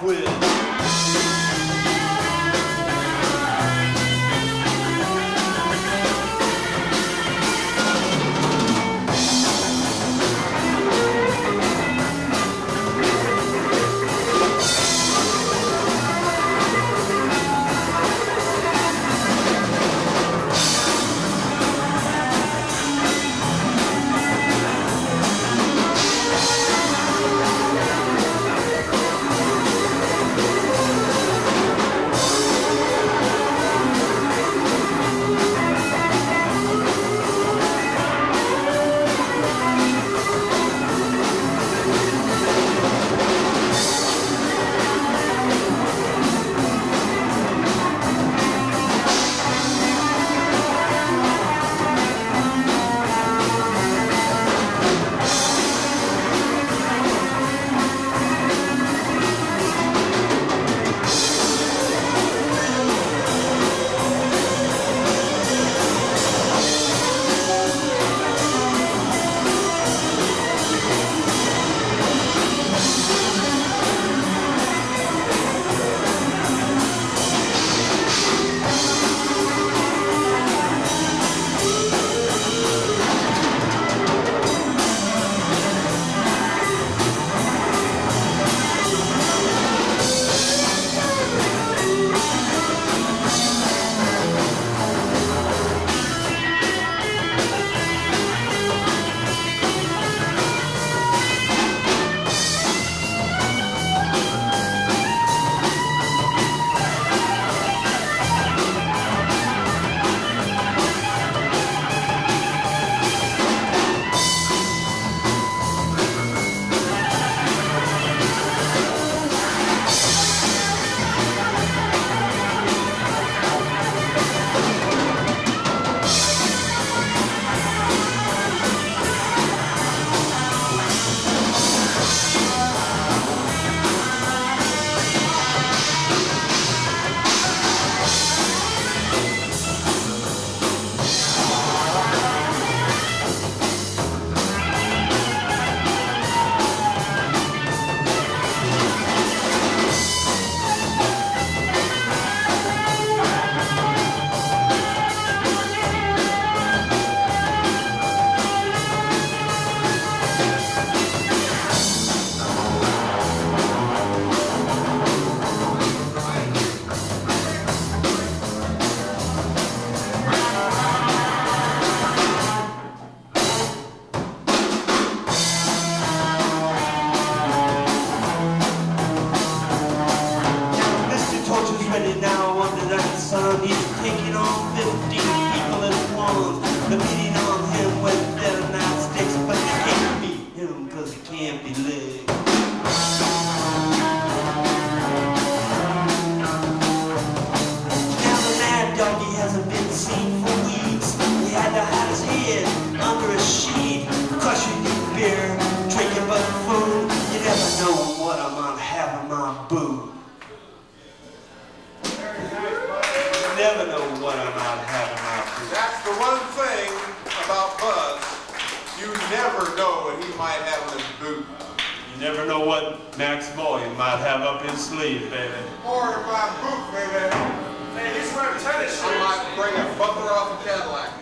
quit. Taking on 15 people at once. never know what I might have in my food. That's the one thing about Buzz. You never know what he might have in his boot. You never know what Max Volume might have up his sleeve, baby. Or in my boot, baby. Man, he's wearing tennis shoes. I might bring a bumper off a Cadillac.